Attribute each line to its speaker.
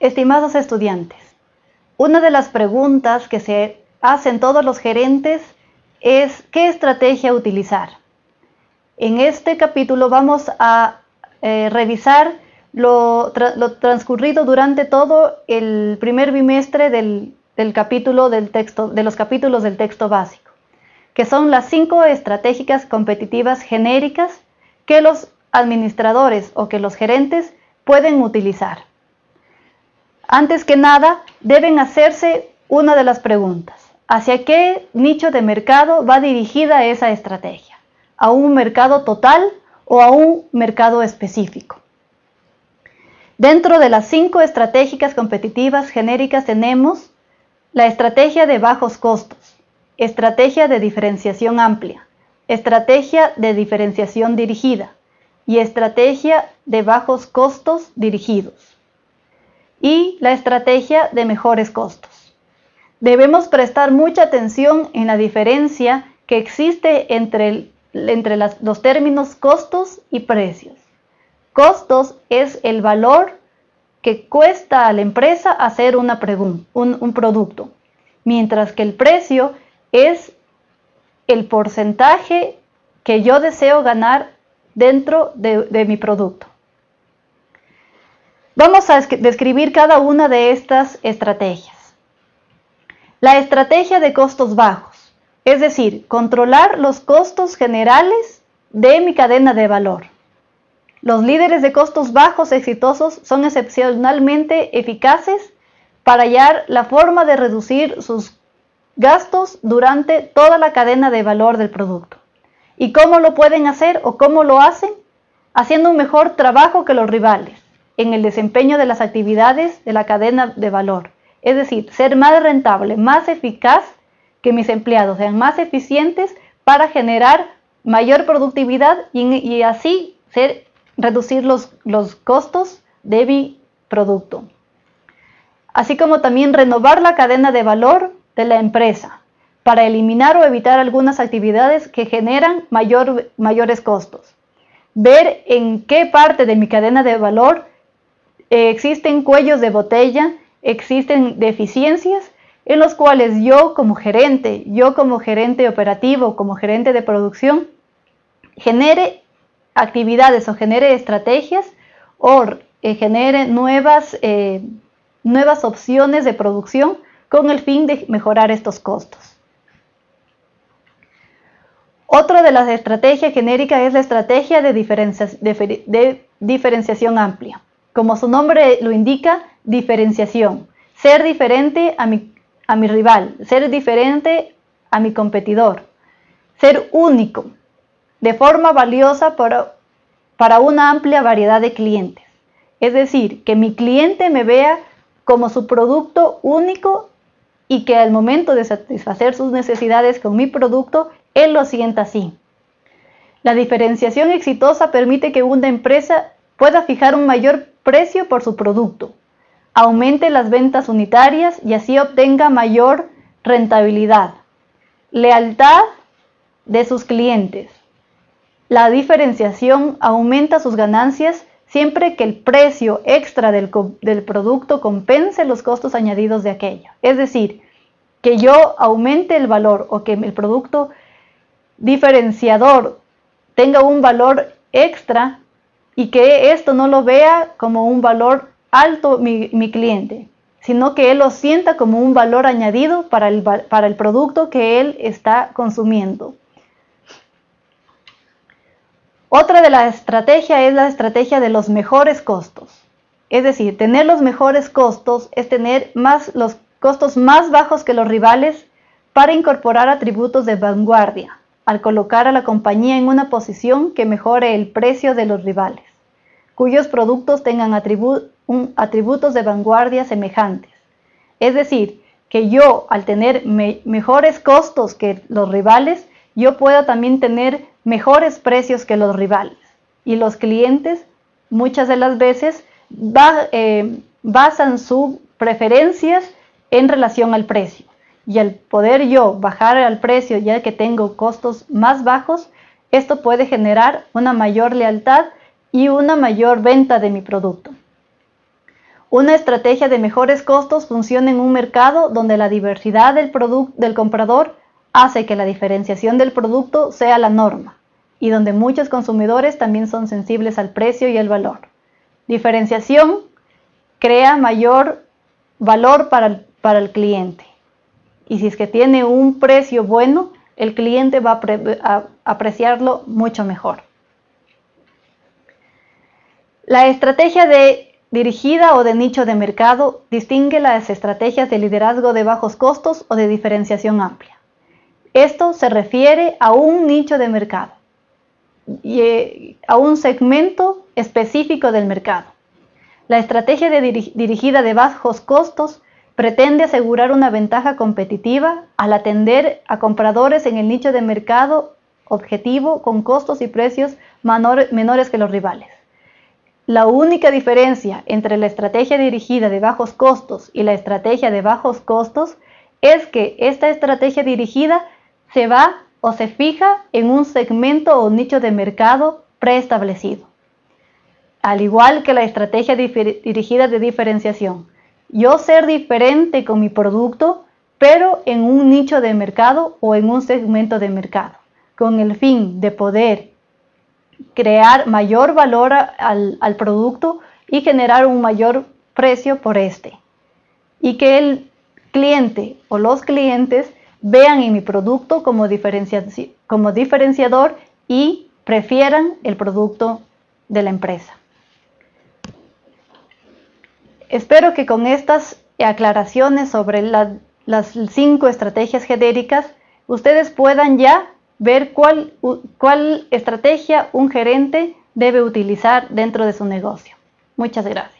Speaker 1: Estimados estudiantes, una de las preguntas que se hacen todos los gerentes es ¿qué estrategia utilizar? En este capítulo vamos a eh, revisar lo, transcurrido durante todo el primer bimestre del, capítulo del texto, de los capítulos del texto básico, que son las cinco estratégicas competitivas genéricas que los administradores o que los gerentes pueden utilizar. Antes que nada, deben hacerse una de las preguntas. ¿Hacia qué nicho de mercado va dirigida esa estrategia? ¿A un mercado total o a un mercado específico? Dentro de las cinco estratégicas competitivas genéricas tenemos la estrategia de bajos costos, estrategia de diferenciación amplia, estrategia de diferenciación dirigida y estrategia de bajos costos dirigidos y la estrategia de mejores costos. Debemos prestar mucha atención en la diferencia que existe entre, los términos costos y precios. Costos es el valor que cuesta a la empresa hacer una un, un, producto, mientras que el precio es el porcentaje que yo deseo ganar dentro de mi producto. Vamos a describir cada una de estas estrategias. La estrategia de costos bajos, es decir, controlar los costos generales de mi cadena de valor. Los líderes de costos bajos exitosos son excepcionalmente eficaces para hallar la forma de reducir sus gastos durante toda la cadena de valor del producto. ¿Y cómo lo pueden hacer o cómo lo hacen? Haciendo un mejor trabajo que los rivales en el desempeño de las actividades de la cadena de valor. Es decir, ser más rentable, más eficaz, que mis empleados sean más eficientes para generar mayor productividad y, así ser, reducir los, los costos de mi producto. Así como también renovar la cadena de valor de la empresa para eliminar o evitar algunas actividades que generan mayor, mayores costos. Ver en qué parte de mi cadena de valor existen cuellos de botella, existen deficiencias en los cuales yo como gerente, yo como gerente operativo, como gerente de producción, genere actividades o genere estrategias o eh, genere nuevas, eh, nuevas opciones de producción con el fin de mejorar estos costos. Otra de las estrategias genéricas es la estrategia de diferenciación amplia. Como su nombre lo indica, diferenciación. Ser diferente a mi, a mi rival, ser diferente a mi competidor. Ser único, de forma valiosa para, para una amplia variedad de clientes. Es decir, que mi cliente me vea como su producto único y que al momento de satisfacer sus necesidades con mi producto, él lo sienta así. La diferenciación exitosa permite que una empresa pueda fijar un mayor precio por su producto, aumente las ventas unitarias y así obtenga mayor rentabilidad. Lealtad de sus clientes. La diferenciación aumenta sus ganancias siempre que el precio extra del, producto compense los costos añadidos de aquello. Es decir, que yo aumente el valor o que el producto diferenciador tenga un valor extra y que esto no lo vea como un valor alto mi, cliente, sino que él lo sienta como un valor añadido para el, para el producto que él está consumiendo. Otra de las estrategias es la estrategia de los mejores costos. Es decir, tener los mejores costos es tener más, los costos más bajos que los rivales para incorporar atributos de vanguardia, al colocar a la compañía en una posición que mejore el precio de los rivales cuyos productos tengan atributos de vanguardia semejantes. Es decir, que yo al tener mejores costos que los rivales, yo pueda también tener mejores precios que los rivales. Y los clientes muchas de las veces eh, basan sus preferencias en relación al precio. Y al poder yo bajar al precio ya que tengo costos más bajos, esto puede generar una mayor lealtad y una mayor venta de mi producto. Una estrategia de mejores costos funciona en un mercado donde la diversidad del, del comprador hace que la diferenciación del producto sea la norma y donde muchos consumidores también son sensibles al precio y el valor. Diferenciación crea mayor valor para para el cliente. Y si es que tiene un precio bueno, el cliente va a apreciarlo mucho mejor. La estrategia de dirigida o de nicho de mercado distingue las estrategias de liderazgo de bajos costos o de diferenciación amplia. Esto se refiere a un nicho de mercado y eh, a un segmento específico del mercado. La estrategia de dirigida de bajos costos pretende asegurar una ventaja competitiva al atender a compradores en el nicho de mercado objetivo con costos y precios menores que los rivales. La única diferencia entre la estrategia dirigida de bajos costos y la estrategia de bajos costos es que esta estrategia dirigida se va o se fija en un segmento o nicho de mercado preestablecido. Al igual que la estrategia dirigida de diferenciación, yo ser diferente con mi producto, pero en un nicho de mercado o en un segmento de mercado, con el fin de poder crear mayor valor al, producto y generar un mayor precio por este. Y que el cliente o los clientes vean en mi producto como, diferenciador y prefieran el producto de la empresa. Espero que con estas aclaraciones sobre las cinco estrategias genéricas ustedes puedan ya ver cuál, cuál estrategia un gerente debe utilizar dentro de su negocio. Muchas gracias.